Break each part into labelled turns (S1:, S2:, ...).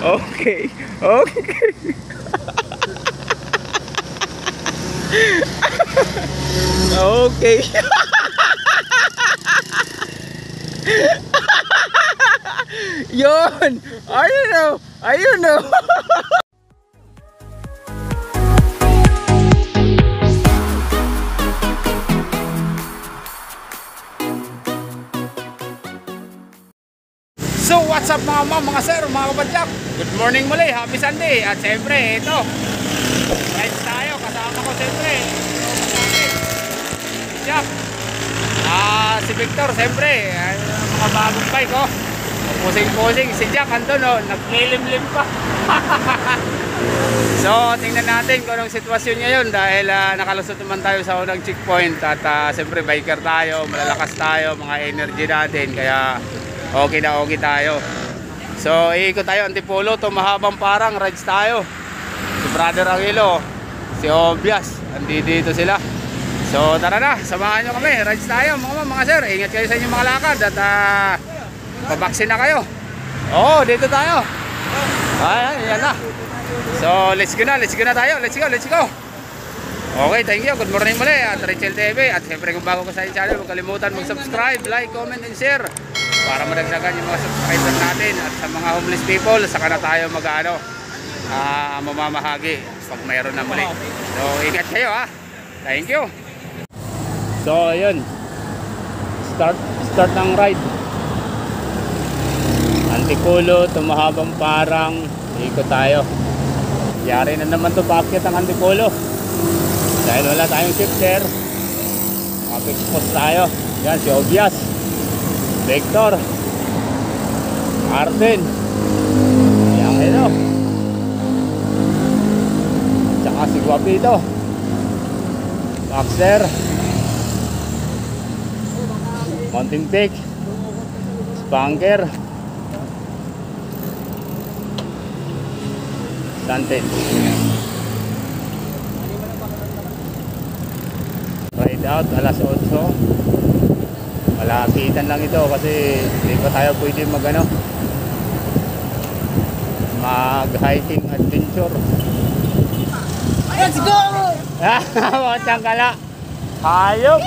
S1: Okay. Okay. okay. Yun! Ayun na! Ayun na! So what's up mga ma'am, mga sir, mga kabadyak Good morning muli, happy Sunday. At siyempre, ito Rides tayo, kasama ko siyempre Jack Ah, si Victor, siyempre Mga bagong bike oh. Pusing-pusing, si Jack andun oh Naglilimlim pa. So, tingnan natin kung anong sitwasyon ngayon dahil uh, nakalusot naman tayo sa unang checkpoint at uh, siyempre biker tayo, malalakas tayo, mga energy natin. Kaya okay na okay tayo. So, iikot tayo Antipolo, to mahabang parang rides tayo. Si Brother Angelo, si Obias, andito dito sila. So, tara na, samahan nyo kami, rides tayo mga mga sir. Ingat kayo sa inyong mga lakad at uh, pabaksin na kayo. Oo, dito tayo. Ayan, yan na. So, let's go na, let's go na tayo. Let's go, let's go. Okay, thank you. Good morning muli at Rachel TV. At siyempre kung bago ka sa channel, huwag kalimutan mag-subscribe, like, comment, and share para madagdagan yung mga subscriber natin at sa mga homeless people, saka na tayo mag-ano, uh, mamamahagi pag mayroon na muli. So, ingat kayo ha. Thank you. So, ayun. Start, start ng ride. Antikulo, tumahabang parang ikot tayo. Yari na naman to paakyat ang Antikulo. Dahil wala tayong shifter. Mga post tayo. Yan, si Obias. Victor. Arden. Yan, hello. Tsaka si Guapito. Baxter. Mountain Peak. Spanker. Santen. Ride out alas 8. Malapitan lang ito kasi hindi pa tayo pwede mag ano mag hiking adventure.
S2: Let's go!
S1: Watang kala. Hayop.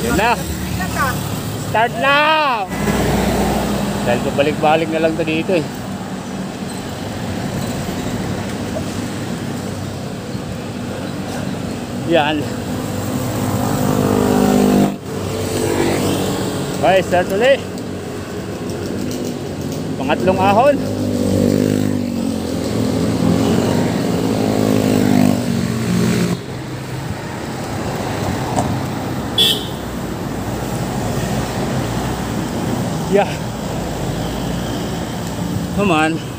S1: Yun na. Start now! Dahil pabalik-balik na lang to dito eh. Yan. Okay, start ulit. Pangatlong ahon. Yeah. Come on.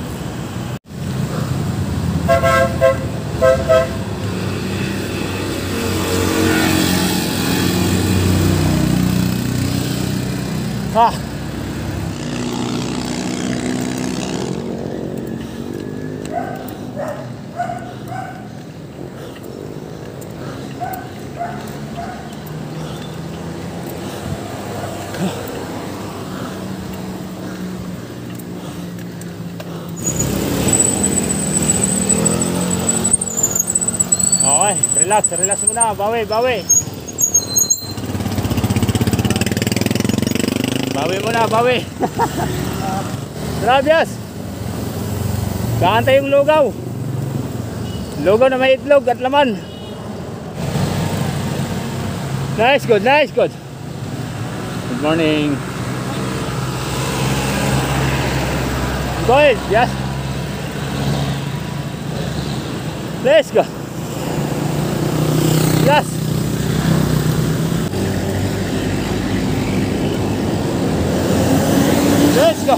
S1: Ah. Okay, relax, relax muna. Bawi, bawi. Bawi muna, bawi. Grabias. Kaanta yung lugaw. Lugaw na may itlog at laman. Nice, good, nice, good. Good morning. Go ahead, yes. Let's go. Go.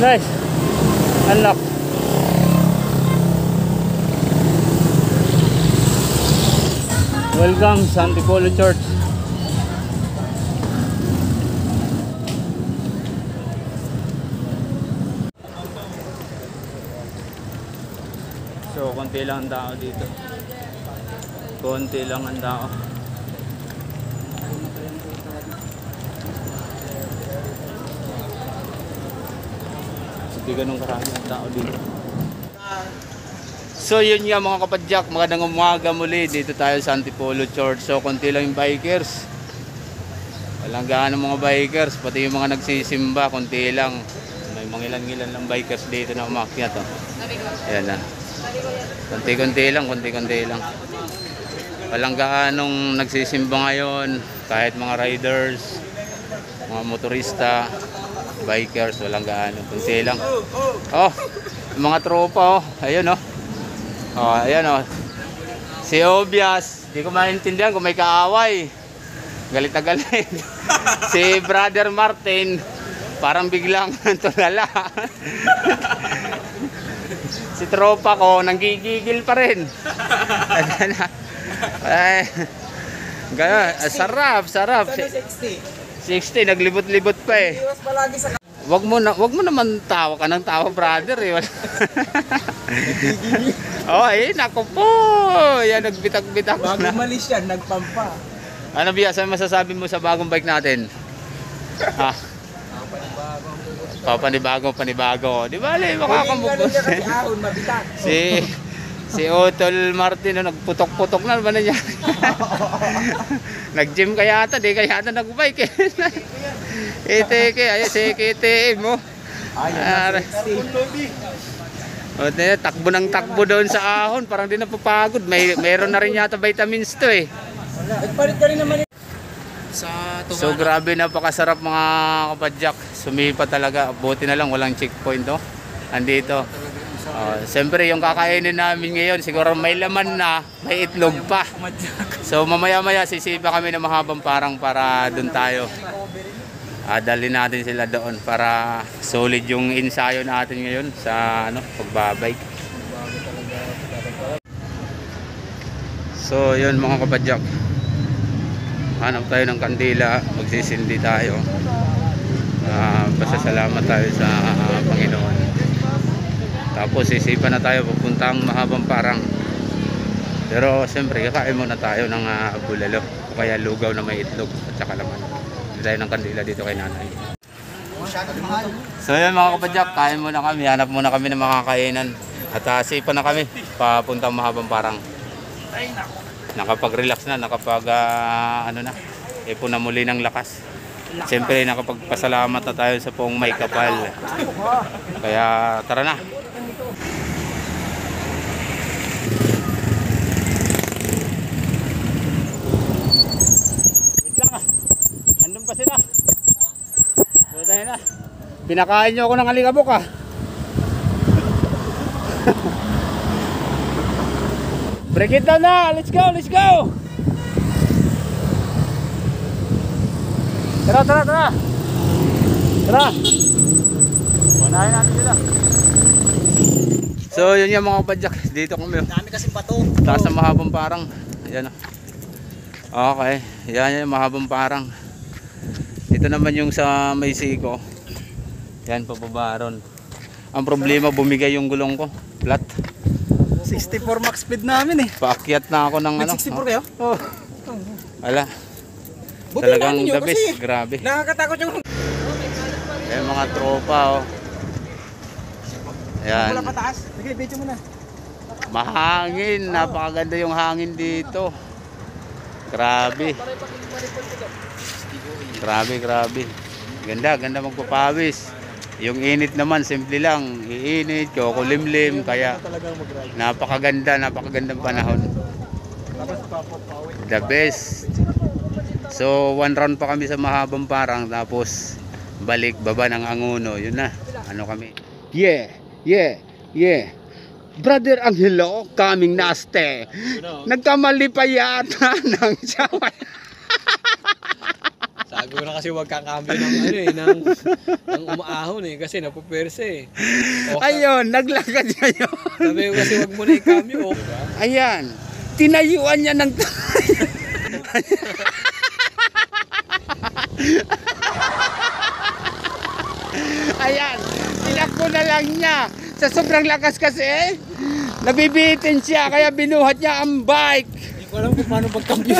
S1: Nice. Unlock. Welcome sa Antipolo Church. Konti lang ang tao dito. Konti lang ang tao. Hindi ganun karami ang tao dito. So yun nga mga kapadyak, magandang umaga muli dito tayo sa Antipolo Church. So konti lang yung bikers. Walang gaano mga bikers, pati yung mga nagsisimba, konti lang. May mga ilan-ilan lang bikers dito na umakyat. Oh. Ayan na. Konti-konti lang, konti-konti lang. Walang gaanong nagsisimba ngayon, kahit mga riders, mga motorista, bikers, walang gaano, konti lang. Oh, mga tropa oh, ayun oh. Oh, ayan oh. Si Obias, di ko maintindihan kung may kaaway. Galit na galit. si Brother Martin, parang biglang tulala. si tropa ko, nanggigigil pa rin. Ay, gano'n, ah, sarap, sarap.
S2: Ano 60?
S1: 60, naglibot-libot pa eh.
S2: Iwas palagi sa
S1: Wag mo na, wag mo naman tawa ka ng tawa, brother eh. oh, eh, naku po. Yan, nagbitak-bitak
S2: Bago
S1: na.
S2: malis yan, nagpampa.
S1: Ano biya, ano masasabi mo sa bagong bike natin? Ha? Papanibago, panibago. Di ba, le, makakamubos. si, si Otol Martin, no, nagputok-putok na, ano ba nangyari? Nag-gym kaya ata, di kaya ata nag-bike eh. Iteke, ayun, si KTM mo. Are. O, takbo ng takbo doon sa ahon, parang di napapagod. May, meron na rin yata vitamins to eh.
S2: Nagpalit ka rin naman sa
S1: So grabe napakasarap mga kapadyak. Sumipa talaga. Buti na lang walang checkpoint to. Andito. Uh, Siyempre yung kakainin namin ngayon siguro may laman na, may itlog pa. So mamaya maya sisipa kami ng mahabang parang para doon tayo. Ah, dalhin natin sila doon para solid yung ensayo natin ngayon sa ano pagbabike. So yun mga kapadyak hanap tayo ng kandila, magsisindi tayo. Uh, tayo sa ah, Panginoon. Tapos sisipa na tayo pupuntang mahabang parang. Pero siyempre kakain muna tayo ng uh, bulalo o kaya lugaw na may itlog at saka laman. Tayo ng kandila dito kay nanay. So yun mga kapadyak, kain muna kami. Hanap muna kami ng mga kainan. At uh, sipa na kami papuntang mahabang parang nakapag-relax na, nakapag ah, ano na, ipon na muli ng lakas. Siyempre nakapagpasalamat na tayo sa pong may kapal. Kaya tara na. Wait lang ah. Andun pa sila. Buta na. Pinakain niyo ako ng alikabok ah. Break it down na! Let's go! Let's go! Tara, tara, tara! Tara! Unahin natin sila. So, yun yung mga padyak. Dito kami. oh.
S2: Dami kasi pato.
S1: Taas na mahabang parang. Ayan. oh. Okay. Yan yung mahabang parang. Ito naman yung sa Maysiko. Yan, papabaron. Ang problema, bumigay yung gulong ko. Flat.
S2: 64 max speed namin eh.
S1: Paakyat na ako ng ano.
S2: Nag 64 kayo?
S1: Oh. Ala.
S2: Buti
S1: Talagang the best.
S2: kasi
S1: Grabe.
S2: nakakatakot yung
S1: Eh mga tropa oh. Ayan.
S2: wala pataas. Sige, video mo na.
S1: Mahangin. Napakaganda yung hangin dito. Grabe. Grabe, grabe. Ganda, ganda magpapawis. Yung init naman, simple lang. Iinit, kukulimlim. Kaya napakaganda, napakagandang panahon. The best. So, one round pa kami sa mahabang parang. Tapos, balik, baba ng Anguno. Yun na. Ano kami? Yeah, yeah, yeah. Brother Angelo, kaming naste. Nagkamali pa yata ng sawa.
S3: Ko na kasi huwag kakambyo ng ano eh, ng, ng umaahon eh, kasi napuperse eh. O,
S1: Ayun, naglakad siya yun.
S3: Sabi ko kasi huwag mo na ikambyo. Oh.
S1: Ayan. Tinayuan niya ng Ayan. Tinakbo na lang niya. Sa sobrang lakas kasi, Nabibitin siya, kaya binuhat niya ang bike.
S2: Hindi ko alam kung paano pagkambyo.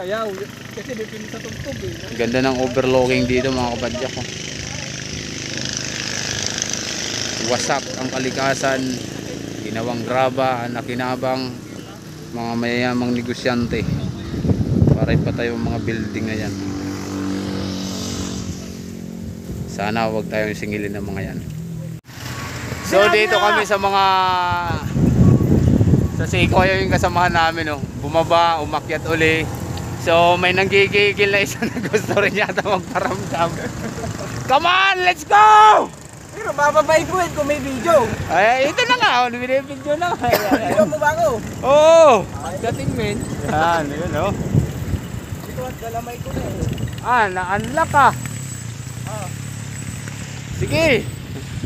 S2: Kaya, kasi dipin sa tugtog eh.
S1: Ganda ng overlooking dito mga kapadya ko. Wasak ang kalikasan, ginawang graba, ang nakinabang, mga mayayamang negosyante. Para ipatayo ang mga building na yan. Sana wag tayong singilin ng mga yan. So dito kami sa mga sa Seiko yung kasamahan namin oh. Bumaba, umakyat uli. So may nanggigigil na isa na gusto rin yata magparamdam. Come on, let's go!
S2: Pero bababay ko eh kung may video.
S1: Ay, ito na nga, oh, binibidyo na.
S2: Video mo ba ako?
S1: Oo!
S3: Dating men.
S1: Yan, yun oh.
S2: Ito at galamay ko na eh.
S1: Ah, na-unlock ka.
S2: Ah.
S1: Sige.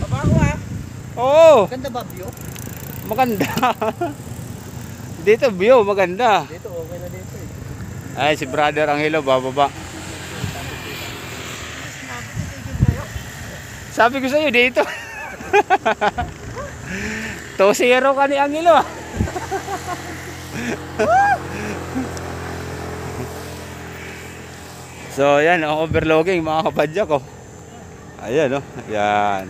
S2: Baba ko ah.
S1: Oo,
S2: Ganda ba view?
S1: maganda. dito view, maganda.
S2: Dito okay na dito eh.
S1: Ay, si brother Angelo, bababa. Sabi ko sa'yo, dito. 2-0 ka ni Angelo. ah. so, yan, ang overlooking, mga kapadya ko. Ayan, oh. Yan.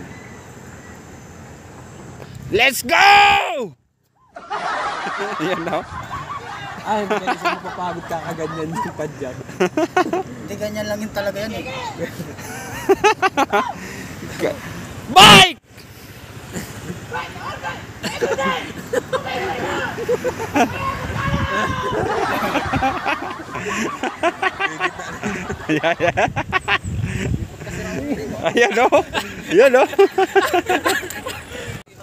S1: Let's go! Yan, oh.
S2: Ay, hindi kasi mapapagod ka kaganyan yung padyan. Hindi ganyan lang yun talaga yan eh.
S1: Bike! Ayan, ayan. Ayan o. Ayan o.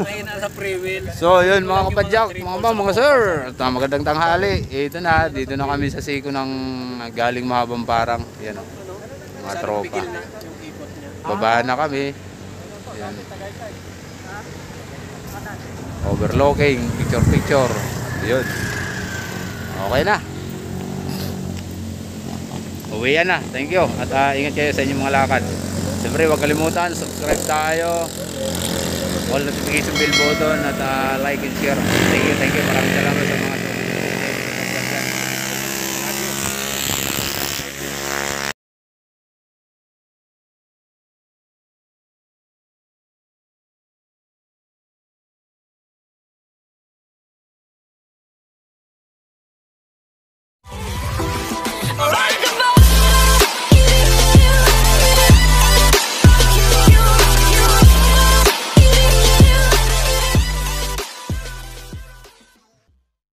S3: Kaya nasa pre-wheel.
S1: So yun mga kapadyak, mga ba, mga sir. At uh, magandang tanghali. Ito na, dito na kami sa siko ng galing mahabang parang. Ayan o. Mga tropa. Babahan na kami. Ayan. Overlooking, picture picture. Yun. Okay na. Uwi yan na. Thank you. At ah, ingat kayo sa inyong mga lakad. Siyempre, huwag kalimutan, subscribe tayo. All notification bell button at ah, like and share. Thank you, thank you. Maraming salamat sa mga